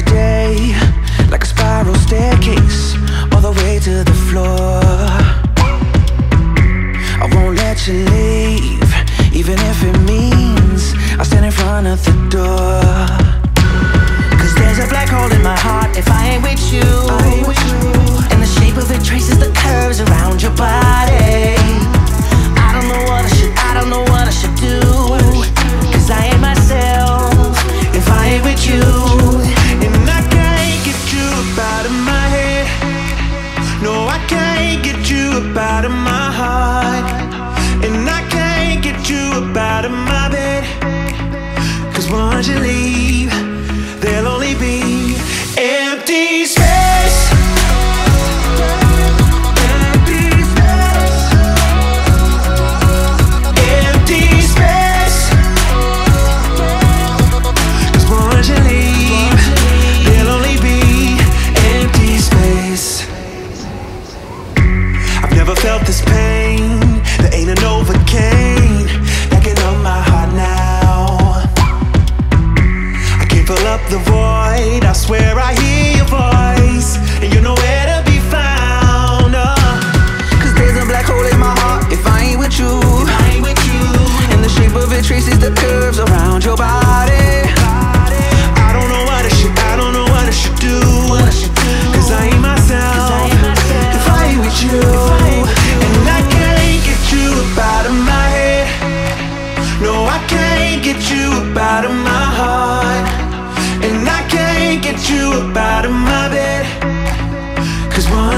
today Like a spiral staircase All the way to the floor. I won't let you leave Even if it means I stand in front of the door. Cause there's a black hole in my heart If I ain't with you. Out of my head. No, I can't get you up out of my fill up the void. I swear I hear your voice, and you're nowhere to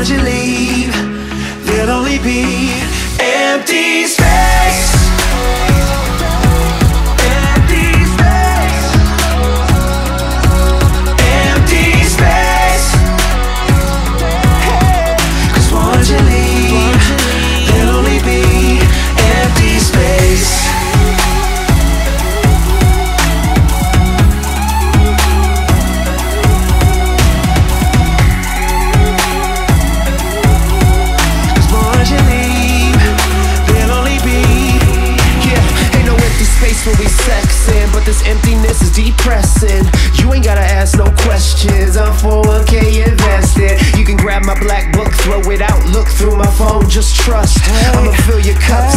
once you leave, there'll only be empty space. Depressing. You ain't gotta ask no questions. I'm 401k invested. You can grab my black book, throw it out, look through my phone, just trust. I'ma fill your cup